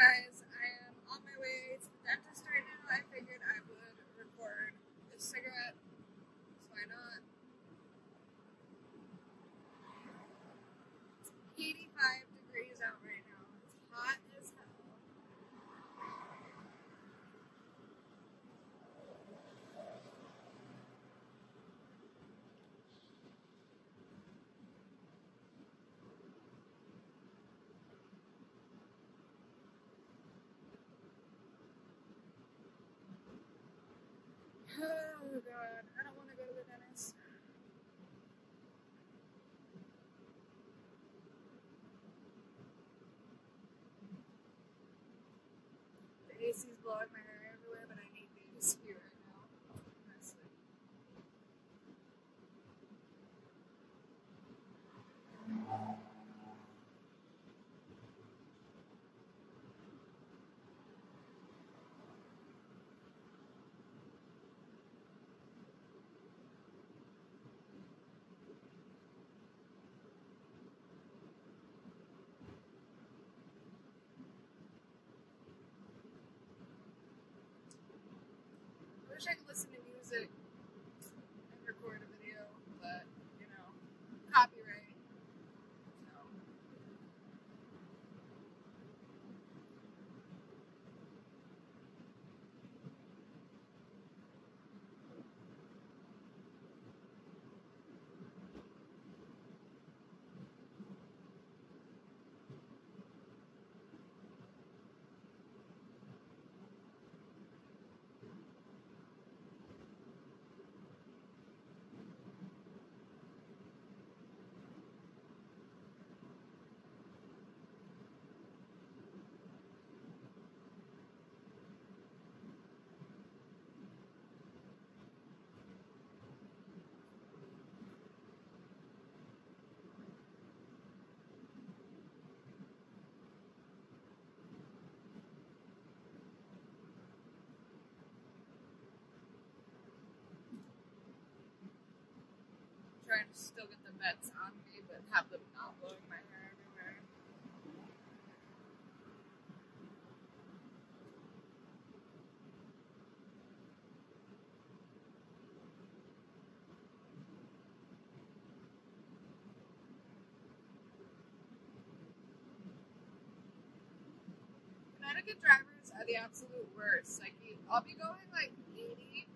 guys, I am on my way to the dentist right now. I figured I would record a cigarette. So why not? Still get the vets on me, but have them not blowing my hair everywhere. Connecticut drivers are the absolute worst. Like, I'll be going like 80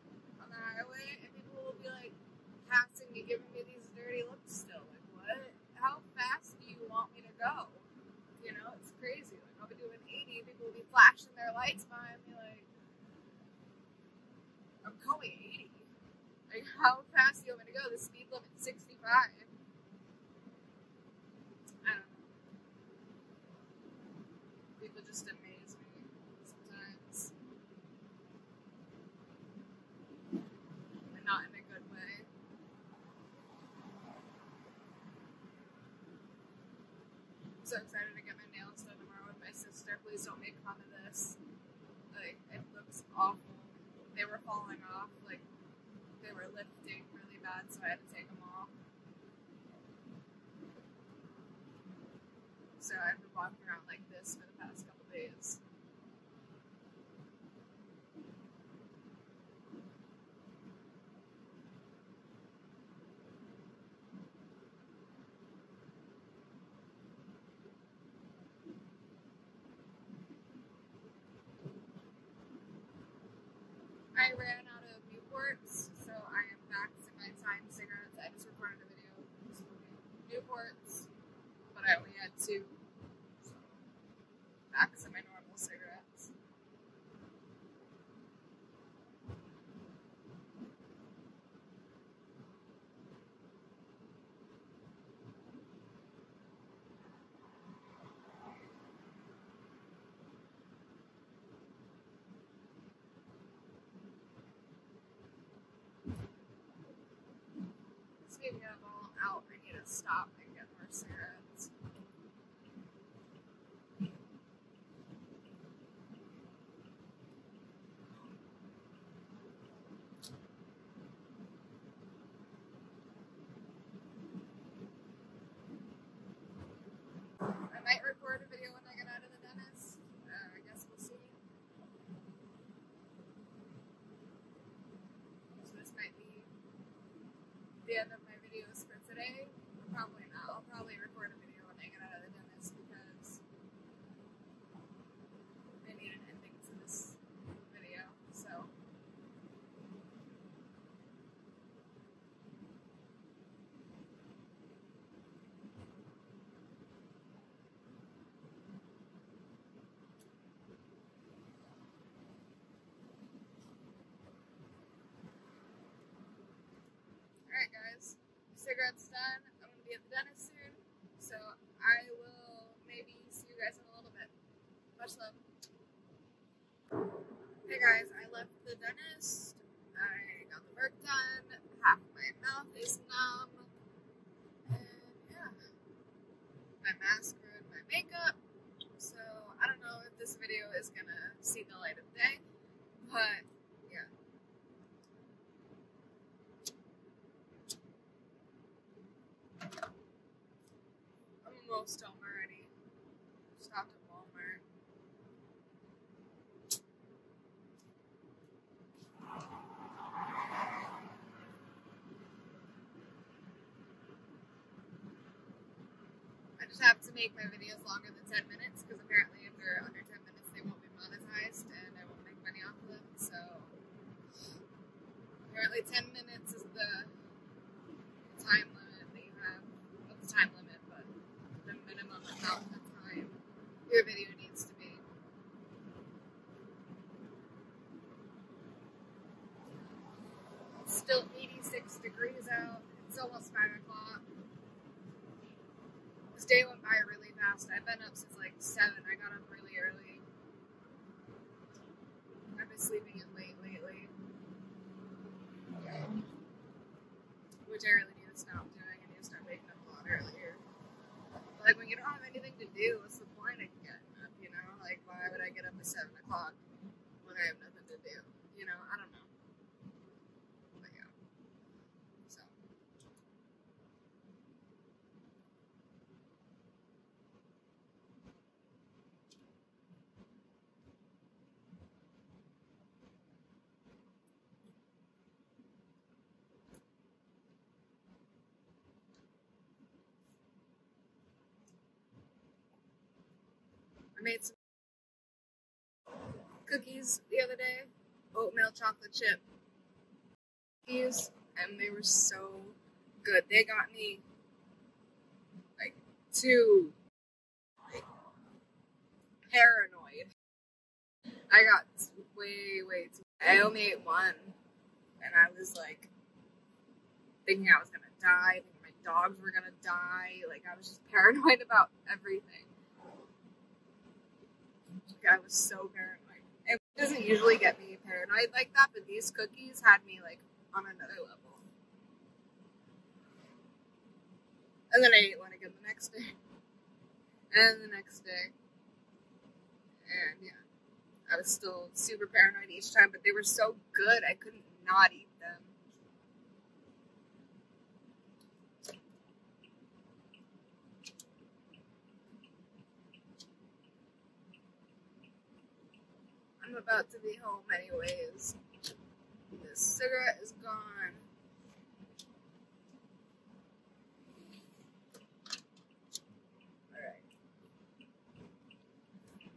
on the highway, and people will be like, passing me, giving me these dirty looks still. Like, what? How fast do you want me to go? You know, it's crazy. Like, I'll be doing 80, people will be flashing their lights behind me, like, I'm going 80. Like, how fast do you want me to go? The speed limit's 65. I don't know. People just amaze me sometimes. And not in a good way. I'm so excited to get my nails done tomorrow with my sister. Please don't make fun of this. Like, it looks awful. They were falling off. Like, they were lifting really bad, so I had to take them off. So I've been walking around like this for the past couple days. I ran out of Newports, so I am back to my time cigarettes. I just recorded a video Newports, but I only had two. keep all out. I need to stop and get more cigarettes. I might record a video when I get out of the dentist. Uh, I guess we'll see. So this might be the end of cigarettes done. I'm gonna be at the dentist soon, so I will maybe see you guys in a little bit. Much love. Hey guys, I left the dentist. I got the work done. Half my mouth is numb. And yeah, my mask ruined my makeup. So I don't know if this video is gonna see the light of day, but yeah. I'm almost home already. Stopped at Walmart. I just have to make my videos longer than 10 minutes because apparently if they're under 10 minutes they won't be monetized and I won't make money off of them. So apparently 10 minutes is the time limit that you have. Not the time limit, but the minimum amount of time your video needs to be. It's still 86 degrees out. It's almost 5 o'clock. Day went by really fast. I've been up since like 7. I got up really early. I've been sleeping in late lately. Which I really need to stop doing. I need to start waking up a lot earlier. Like when you don't have anything to do, what's the point of getting up, you know? Like why would I get up at 7 o'clock when I have nothing to do? You know, I don't know. But yeah. So. I made some cookies the other day, oatmeal chocolate chip cookies, and they were so good. They got me like like paranoid. I got way, way too. I only ate one, and I was like thinking I was gonna die, thinking my dogs were gonna die. Like I was just paranoid about everything. I was so paranoid. It doesn't usually get me paranoid like that, but these cookies had me like on another level. And then I ate one again the next day. And the next day. And yeah. I was still super paranoid each time, but they were so good I couldn't not eat home anyways. This cigarette is gone. Alright,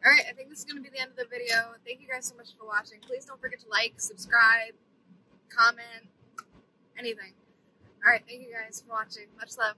All right, I think this is going to be the end of the video. Thank you guys so much for watching. Please don't forget to like, subscribe, comment, anything. Alright, thank you guys for watching. Much love.